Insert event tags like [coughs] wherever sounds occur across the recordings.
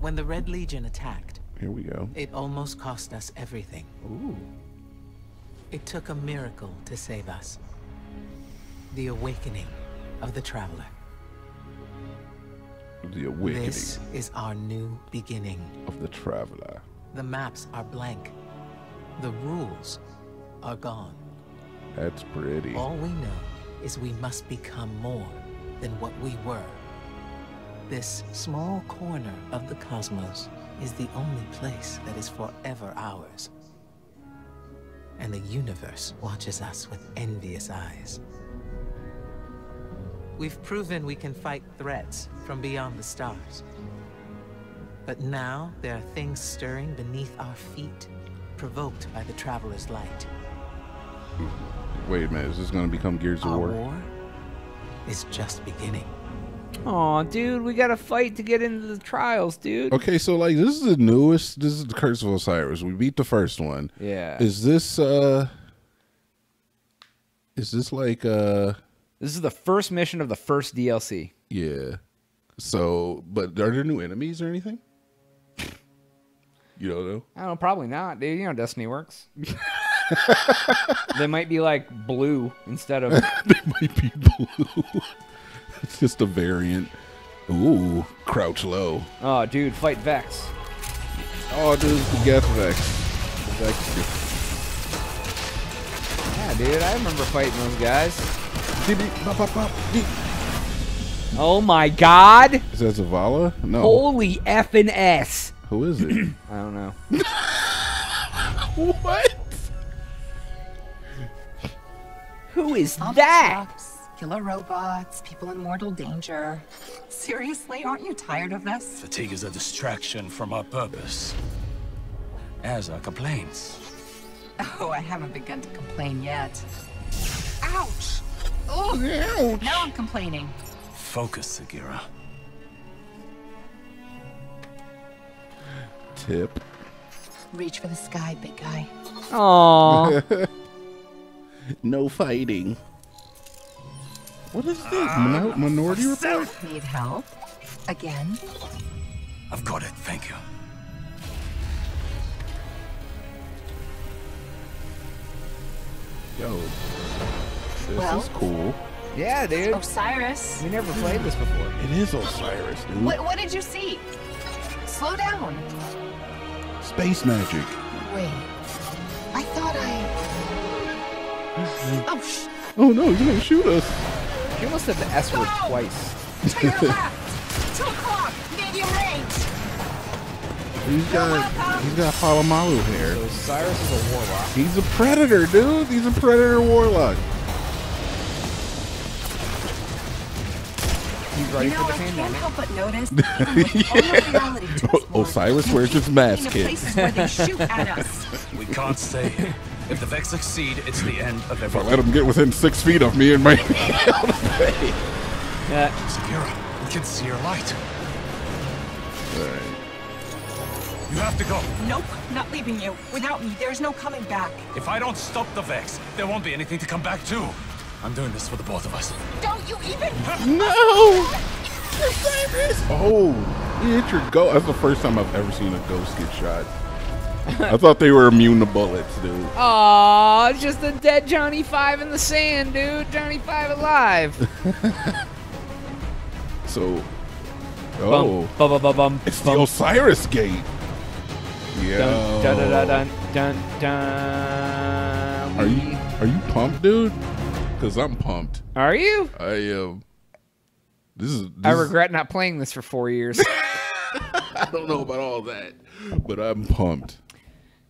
When the Red Legion attacked, Here we go. it almost cost us everything. Ooh. It took a miracle to save us. The awakening of the Traveler. The awakening This is our new beginning. of the traveler. The maps are blank. The rules are gone. That's pretty. All we know is we must become more than what we were. This small corner of the cosmos is the only place that is forever ours. And the universe watches us with envious eyes. We've proven we can fight threats from beyond the stars. But now there are things stirring beneath our feet, provoked by the Traveler's light. Wait a minute, is this gonna become Gears of Our War? war is just beginning. Aw, dude, we gotta fight to get into the trials, dude. Okay, so like this is the newest. This is the Curse of Osiris. We beat the first one. Yeah. Is this uh? Is this like uh? This is the first mission of the first DLC. Yeah. So, but are there new enemies or anything? You don't know. I don't know, probably not, dude. You know Destiny works. [laughs] they might be like blue instead of. [laughs] they might be blue. [laughs] it's just a variant. Ooh, crouch low. Oh, dude, fight Vex. Oh, this is the Gas Vex. Vex. Yeah, dude, I remember fighting those guys. Oh my god! Is that Zavala? No. Holy effing S! Who is it? [clears throat] I don't know. what? Who is Zombie that? trucks, Killer robots, people in mortal danger. Seriously, aren't you tired of this? Fatigue is a distraction from our purpose. Azza complains. Oh, I haven't begun to complain yet. Ouch! Oh, ouch. Now I'm complaining. Focus, Sagira. Tip. Reach for the sky, big guy. Aw. [laughs] No fighting. What is this? Ah, Minor- minority report? Need help? Again? I've got it, thank you. Yo, this Well? is cool. yeah, dude. Osiris. We never played this before. It is Osiris, dude. What, what did you see? Slow down. Space magic. Wait. I thought I. Mm-hmm. Oh, sh- Oh no, he's gonna shoot us. She must have the S word Go! twice. to your [laughs] left. Two o'clock. Medium range. He's got he's got Polamalu hair. So Cyrus is a warlock. He's a predator, dude. He's a predator warlock. He's You know, for the I can't help but notice. even with all the O- Osiris wears his mask, in kid. where they shoot at us. [laughs] We can't stay here. If the Vex succeed, it's the end of everything. If I let him get within six feet of me and my [laughs] Yeah. Sagira, we can see your light. You have to go. Nope, not leaving you. Without me, there's no coming back. If I don't stop the Vex, there won't be anything to come back to. I'm doing this for the both of us. Don't you even. No! Oh, you hit your ghost. That's the first time I've ever seen a ghost get shot. I thought they were immune to bullets, dude. Aw, it's just a dead Johnny Five in the sand, dude. Johnny Five alive. [laughs] So, oh, Bum, bum, bum, bum, it's the. Osiris Gate. Yeah. Dun, dun, dun, dun, dun, dun. Are you are you pumped, dude? Cause I'm pumped. Are you? I am. this is. This I is- regret not playing this for four years. [laughs] I don't know about all that, but I'm pumped.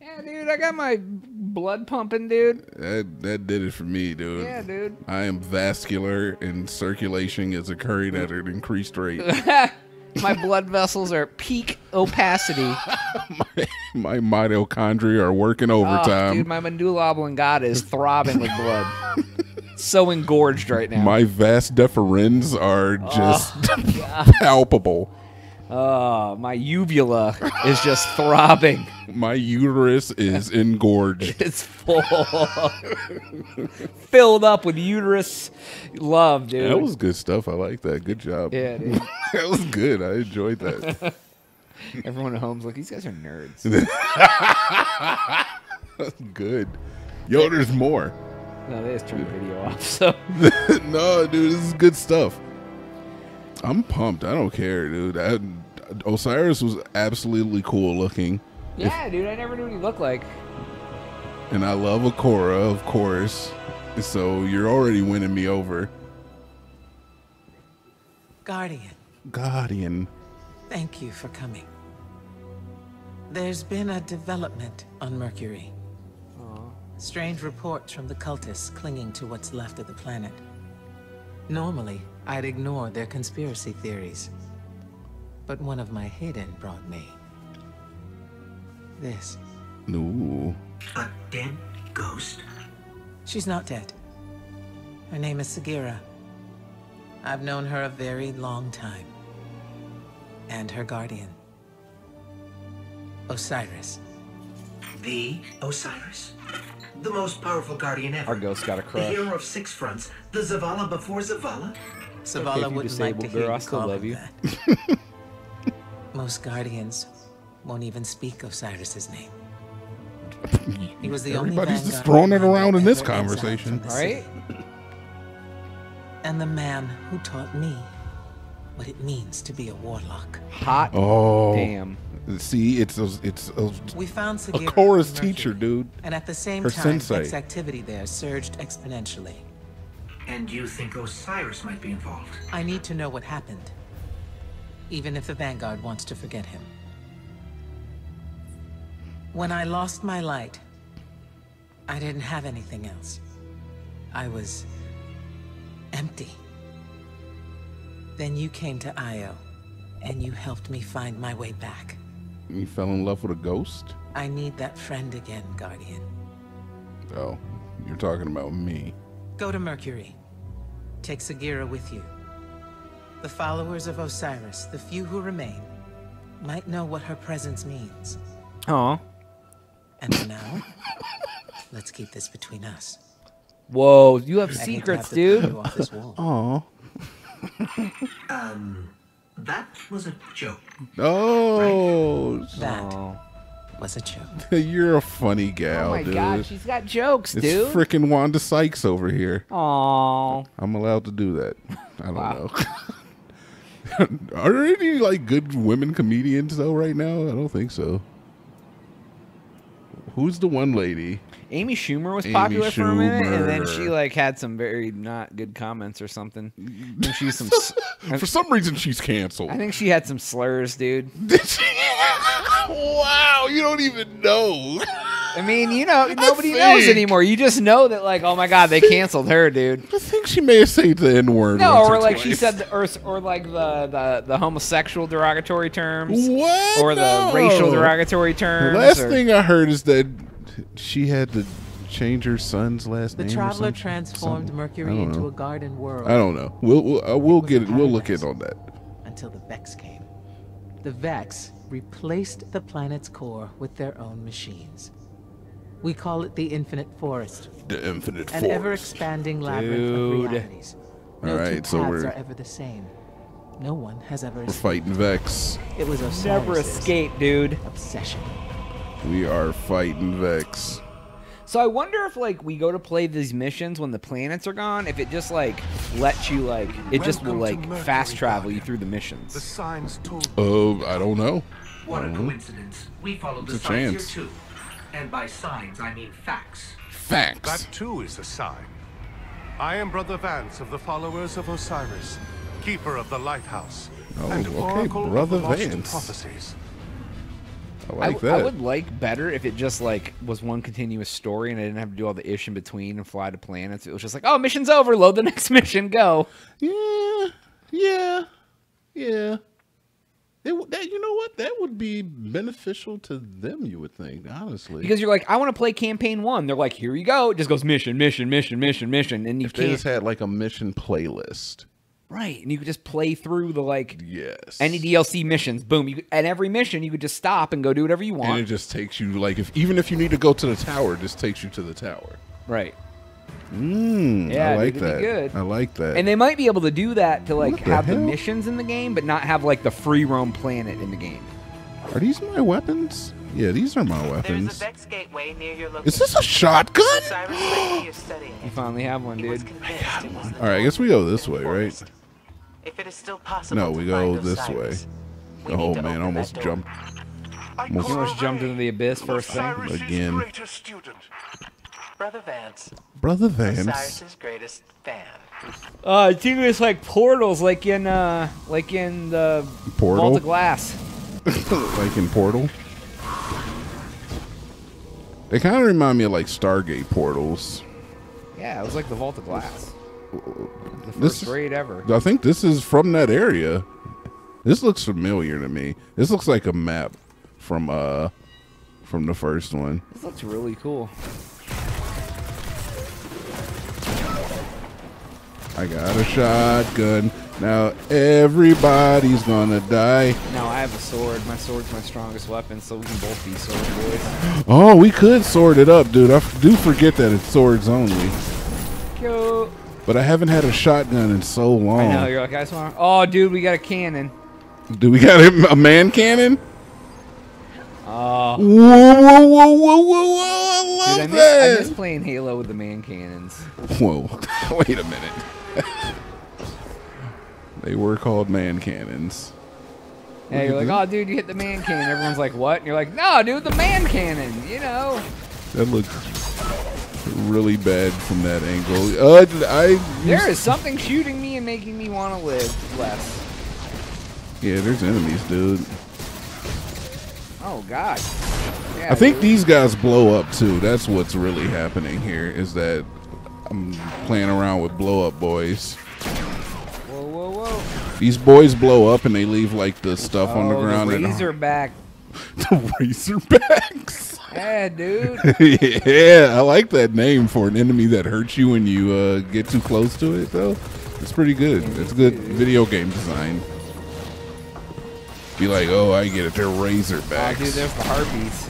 yeah, dude, I got my blood pumping, dude. That that did it for me, dude. Yeah, dude. I am vascular and circulation is occurring at an increased rate. [laughs] My blood vessels are peak opacity. [laughs] my, my mitochondria are working Oh, overtime. dude, my medulla oblongata is throbbing with blood. So engorged right now. my vast deferens are oh, just [laughs] [laughs] palpable. Oh, my uvula is just throbbing. My uterus is [laughs] engorged. It's full, filled up with uterus love, dude. That was good stuff. I like that. Good job. yeah, dude. that was good. I enjoyed that. Everyone at home's like, these guys are nerds. That's good. Yo, there's more. No, they just turned the video off. [laughs] So [laughs] no, dude, this is good stuff. I'm pumped. I don't care, dude. I, Osiris was absolutely cool looking, yeah, dude, I never knew what he looked like. and I love Ikora, of course. So you're already winning me over. Guardian, Guardian. thank you for coming. There's been a development on Mercury. Strange reports from the cultists clinging to what's left of the planet. Normally, I'd ignore their conspiracy theories. But one of my hidden brought me this. No. A dead ghost? She's not dead. Her name is Sagira. I've known her a very long time. And her guardian. Osiris. The Osiris? The most powerful guardian ever. Our ghost got a crush. The hero of six fronts. The Zavala before Zavala? Zavala if you wouldn't like to disabled hear I you still call love him you. that. [laughs] Most guardians won't even speak Osiris's name. He was the only Everybody's just throwing it around in this conversation. from Right? And the man who taught me what it means to be a warlock. Hot Oh. damn. See, it's a, it's a, We found Sagira Ikora's on teacher, dude. And at the same Her time, sensei. Vex activity there surged exponentially. And you think Osiris might be involved? I need to know what happened. Even if the Vanguard wants to forget him. When I lost my light, I didn't have anything else. I was empty. Then you came to Io, and you helped me find my way back. You fell in love with a ghost? I need that friend again, Guardian. Oh, you're talking about me. Go to Mercury. Take Sagira with you. The followers of Osiris, the few who remain, might know what her presence means. Aw. And for now, [laughs] let's keep this between us. Whoa, you have I secrets, have to throw dude. you off this wall. [laughs] Oh. Um, that was a joke. Oh, That Oh. was a joke. [laughs] you're a funny gal, Oh my dude. god, she's got jokes, it's dude. freaking Wanda Sykes over here. Aw. I'm allowed to do that. [laughs] I don't know. [laughs] Are there any like good women comedians though right now? I don't think so. Who's the one lady? Amy Schumer was Amy popular for a minute, and then she like had some very not good comments or something. And she's some. [laughs] For some reason, she's canceled. I think she had some slurs, dude. [laughs] wow, you don't even know. I mean, you know, [laughs] nobody knows anymore. You just know that, like, oh my god, they canceled her, dude. I think she may have said the N word. No, or like she said, the, or, or like the, the the homosexual derogatory terms, What? or the racial derogatory The terms. last or- thing I heard is that she had to change her son's last The name. or traveler something- transformed something. Mercury into a garden world. I don't know. We'll we'll, uh, we'll get it. We'll look in on that. until the Vex came. The Vex replaced the planet's core with their own machines. We call it the Infinite Forest, The infinite an force. ever-expanding labyrinth Dude. of realities. No All two right, paths so we're- are ever the same. No one has ever We're escaped. fighting Vex. It was a never Osiris's escape, dude. obsession. We are fighting Vex. So I wonder if like we go to play these missions when the planets are gone, if it just like lets you like it just will like Mercury, fast travel you through the missions. The missions. signs told Oh, I don't know. What a coincidence. We followed the It's a signs chance. here too. And by signs, I mean facts. Facts. that too is a sign. I am Brother Vance of the followers of Osiris, keeper of the lighthouse, Oh, and okay, oracle Brother of the lost Vance. prophecies. I I, like w- that. I would like better if it just like was one continuous story and I didn't have to do all the ish in between and fly to planets. It was just like, oh, mission's over, load the [laughs] next mission, go. Yeah, yeah, yeah. It, that, you know what? That would be beneficial to them. You would think, honestly. Because you're like, I want to play campaign one. They're like, here you go. It just goes mission, mission, mission, mission, mission, and you if they can't. just had like a mission playlist, Right, and you could just play through the like Yes. any DLC missions. Boom, you could, and every mission you could just stop and go do whatever you want. and it just takes you like if even if you need to go to the tower, it just takes you to the tower. right, Mm, Yeah, I like it'd that. good. I like that. and they might be able to do that to like the have the missions in the game, but not have like the free roam planet in the game. are these my weapons? Yeah, these are my weapons. a near your. Is this a shotgun? Cyrus Lady is studying You finally have one, dude. convinced it was All right, I guess we go this way, right? If it is still possible No, we go this Osiris, way. we Oh man, almost jumped. Almost- almost jumped into the abyss first thing. Osiris' Again. Brother Vance, Brother Vance. Osiris's greatest fan. Uh, dude, it's like portals, like in uh, like in the Portal? Vault of Glass. [laughs] like in Portal. They kind of remind me of like Stargate portals. Yeah, it was like the Vault of Glass. The first This is- raid ever. I think this is from that area. This looks familiar to me. This looks like a map from uh from the first one. This looks really cool. I got a shotgun. Now everybody's gonna die. Now I have a sword. My sword's my strongest weapon, so we can both be sword boys. Oh, we could sword it up, dude. I f- do forget that it's swords only. Yo. But I haven't had a shotgun in so long. I know you're like I just want. Oh, dude, we got a cannon. Do we got a, a man cannon? Oh, Whoa, whoa, whoa, whoa, whoa, whoa! I love dude, I miss, that. I miss playing Halo with the man cannons. Whoa! [laughs] Wait a minute. [laughs] they were called man cannons. Yeah, you're like, oh, dude, you hit the man cannon. Everyone's like, what? And you're like, no, dude, the man cannon. You know. That looked really bad from that angle. Uh, I There is something shooting me and making me want to live less. yeah. There's enemies, dude. Oh God. Yeah, I think dude. these guys blow up too. That's what's really happening here. Is that I'm playing around with blow up boys. Whoa, whoa, whoa. These boys blow up and they leave like the stuff on the Oh, ground. and- Razorback. [laughs] the Razorbacks. Yeah, dude. [laughs] yeah, I like that name for an enemy that hurts you when you uh, get too close to it. Though it's pretty good. It's good video game design. Be like, oh, I get it. They're Oh, Razorbacks. dude, there's the harpies.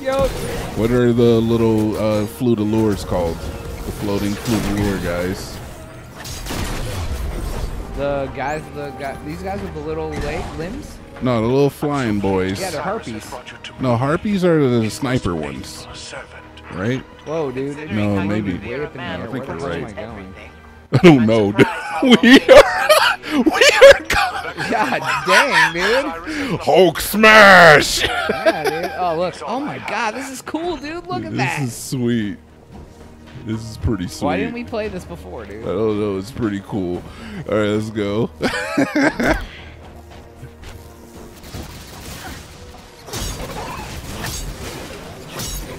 Yo. what are the little uh, flute lures called? The floating flute lure guys. The guys, the guy, these guys with the little leg limbs. No, the little flying boys. Yeah, they're harpies. Brought you to No, harpies are the sniper ones, right? Whoa, dude. No, maybe. be Way up in I think you're right. [laughs] don't know. dude. [laughs] we are, [laughs] we are. [laughs] God dang, dude. Hulk smash. Yeah, dude. Oh, look. Oh my God, this is cool, dude. Look at that! this is sweet. This is pretty sweet. Why didn't we play this before, dude? I don't know. It's pretty cool. All right, let's go. [laughs]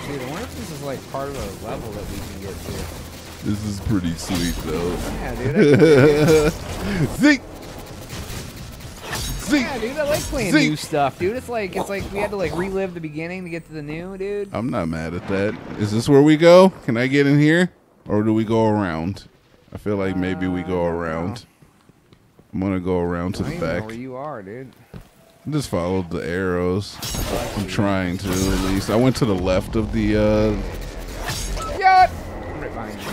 Dude, I wonder if this is like part of a level that we can get to. this is pretty sweet, though. Yeah, dude. [laughs] Zeke. Yeah, dude. I like playing new stuff, dude. It's like it's like we had to like relive the beginning to get to the new, dude. I'm not mad at that. Is this where we go? Can I get in here, or do we go around? I feel like maybe we go around. I'm gonna go around to the back. where you are, dude. I Just followed the arrows. I'm trying to at least. I went to the left of the. uh Yeah. Right behind you.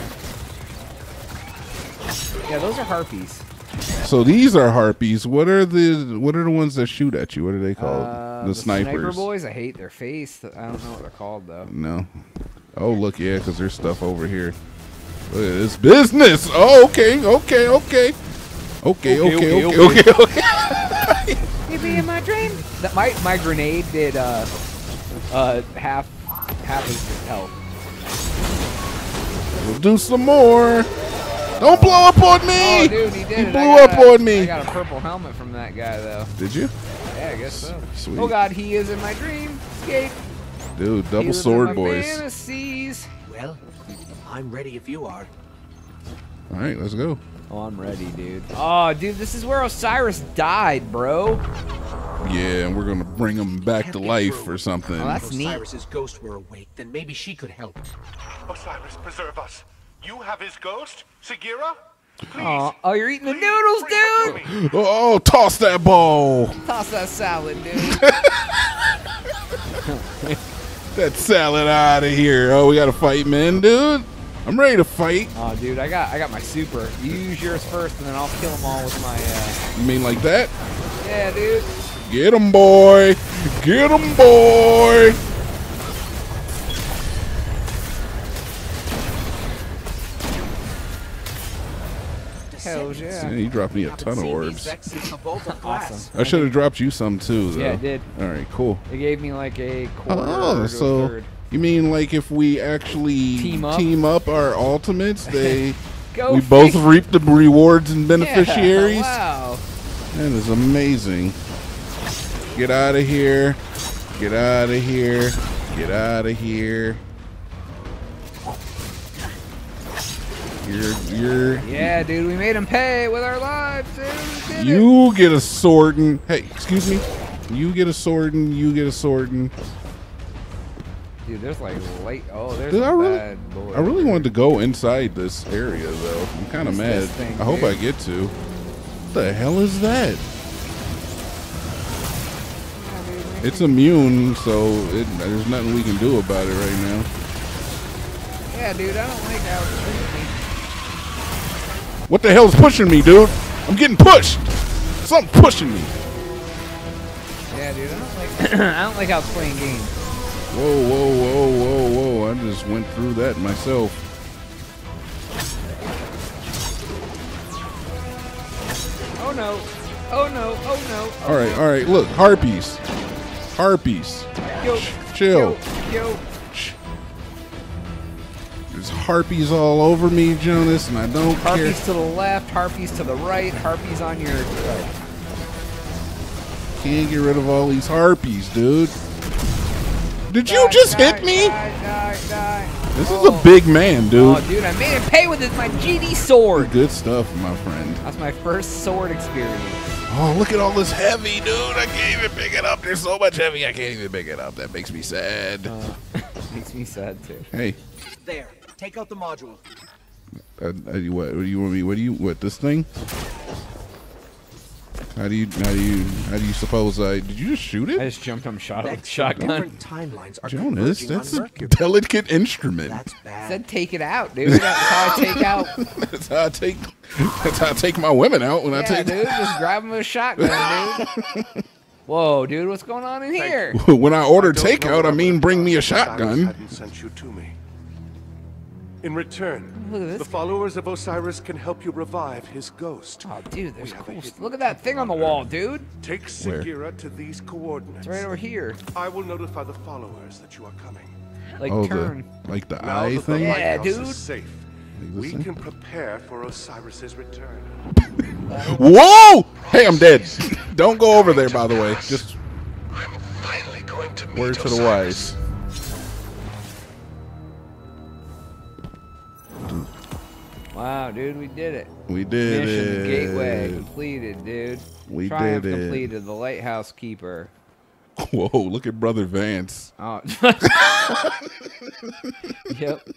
Yeah, those are harpies. So these are harpies. What are the What are the ones that shoot at you? What are they called? Uh, the, Sniper snipers. boys. I hate their face. I don't know what they're called though. No. Oh look, yeah, because there's stuff over here. Look at this business. Oh, okay, okay, okay. Okay, okay, okay, okay, okay, okay. [laughs] You be in my dream. That my my grenade did uh uh half half his health. We'll do some more. Don't blow up on me. Oh, dude, he did. He blew up a- on me. I got a purple helmet from that guy though. Did you? Yeah, I guess so. Sweet. Oh God, he is in my dream. Escape. Dude, double was in sword my boys. Fantasies. Well, I'm ready if you are. All right, let's go. Oh, I'm ready, dude. Oh, dude, this is where Osiris died, bro. Yeah, and we're gonna bring him back to life through. or something. Oh, that's If neat. Osiris's ghost were awake, then maybe she could help. Osiris, preserve us. You have his ghost? Sagira? Aw, oh, you're eating the noodles, dude. [gasps] Oh, toss that ball. Toss that salad, dude. [laughs] That salad out of here. Oh, we got to fight, man, dude. I'm ready to fight. oh, dude, I got I got my super. Use yours first, and then I'll kill them all with my. uh You mean like that? Yeah, dude. Get him, boy. Get him, boy. Hell Yeah, yeah. he dropped me a ton of orbs. [laughs] Awesome. I should have dropped you some too, though. Yeah, I did. All right, cool. It gave me like a quarter Oh, to a so third. you mean like if we actually Team up? our ultimates, [laughs] they Go we both reap the rewards and beneficiaries? Yeah, beneficiaries? wow. That is amazing. Get out of here. Get out of here. Get out of here. You're you're Yeah, dude, we made him pay with our lives, dude. It. you get a sword and hey, excuse me. You get a sword and you get a sword and Dude, there's like light. Oh, there's Dude, a I really- bad boy. I really wanted to go inside this area though. I'm kind of mad. thing, I hope dude? I get to. What the hell is that? It's immune, so it, there's nothing we can do about it right now. Yeah, dude, I don't like how it's treating me. What the hell's pushing me, dude? I'm getting pushed. Something pushing me. Yeah, dude, I don't like. [coughs] I don't like how it's playing games. Whoa, whoa, whoa, whoa, whoa! I just went through that myself. Oh no! Oh no! Oh no! All right, all right. Look, harpies, harpies. Yo, Chill. Yo, yo. There's harpies all over me, Jonaas, and I don't care. Harpies to the left, harpies to the right, harpies on your. Uh, Can't get rid of all these harpies, dude. Did you just die, hit me? Die, die, die. This is Oh. a big man, dude. Oh, dude, I made him pay with it, my GD sword. Good stuff, my friend. That's my first sword experience. Oh, look at all this heavy, dude. I can't even pick it up. There's so much heavy, I can't even pick it up. That makes me sad. Uh, [laughs] makes me sad too. hey, There. Take out the module. uh, uh, what, what do you want me? What do you? What this thing? How do you? How do you? How do you suppose I? Did you just shoot it? I just jumped on shot with a shotgun. different timelines are Jonaas, converging that's a Mercury. delicate instrument. That's bad. Said take it out, dude. That's how I take out. [laughs] That's how I take. That's how I take my women out when I take. Yeah, take. dude, just grab him with a shotgun, dude. [laughs] Whoa, dude, what's going on in here? [laughs] when I order I don't takeout, I mean bring me a done if Osiris shotgun. hadn't sent you to me. In return, Look the guy. followers of Osiris can help you revive his ghost. Oh, dude, there's We cool. Look at that thing on the wall, dude. Take Where? Sagira to these coordinates. It's right over here. I will notify the followers that you are coming. Like Oh, turn. the like the Now eye that the thing. Yeah, dude. is safe, we thing? can prepare for Osiris's return. Whoa! Hey, I'm dead. Don't go over there, by the way. Just I'm finally going to meet word to the wise. Wow, dude, we did it. We did Mission it. gateway completed, dude. We Triumph did it. completed. The lighthouse keeper. Whoa! Look at Brother Vance. Oh. [laughs] yep.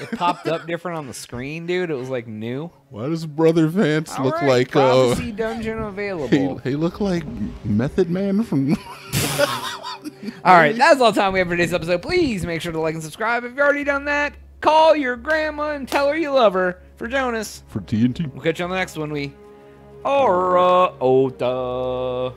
It popped up different on the screen, dude. It was like new. Why does Brother Vance look Alright, like uh? prophecy dungeon He, available. he look like Method Man from. [laughs] All right, that's all the time we have for today's episode. Please make sure to like and subscribe. If you've already done that, call your grandma and tell her you love her. For Jonaas, for TNT. we'll catch you on the next one. We, Aura uh, Ota.